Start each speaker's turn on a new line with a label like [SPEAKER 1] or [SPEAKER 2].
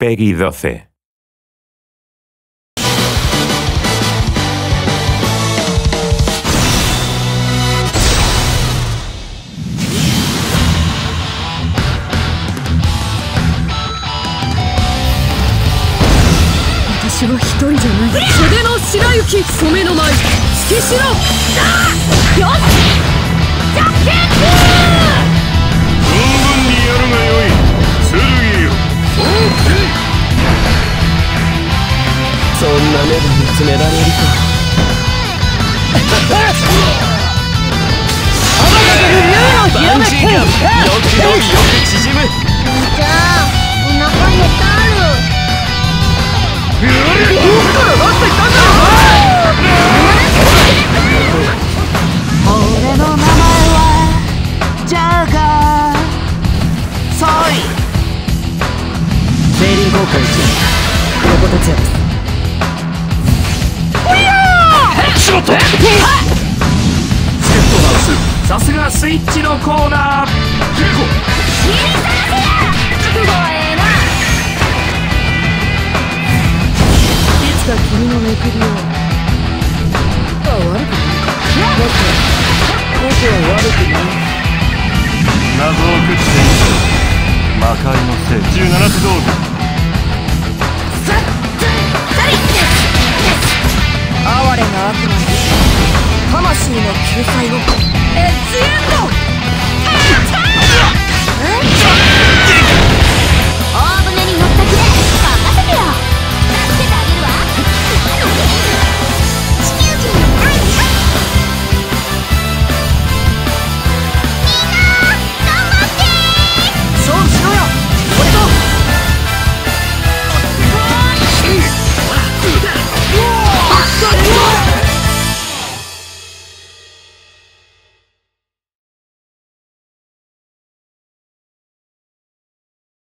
[SPEAKER 1] Peggy 12.
[SPEAKER 2] 私は一人じゃない。袖の白雪染めの舞。月しろ。よし
[SPEAKER 3] な目で見つめられるかバンジーガンよく伸びよく縮む
[SPEAKER 4] じゃあお腹減った
[SPEAKER 5] 俺の名前はジャガー。ソイ
[SPEAKER 3] 競輪公開1横哲也です。
[SPEAKER 6] しまったセットハウスさすが。スイッチのコーナー
[SPEAKER 4] い
[SPEAKER 2] つか君のめくりを。あ悪くない。僕は悪くない。
[SPEAKER 6] 謎を食っている魔界のせい17手道具
[SPEAKER 5] 救済を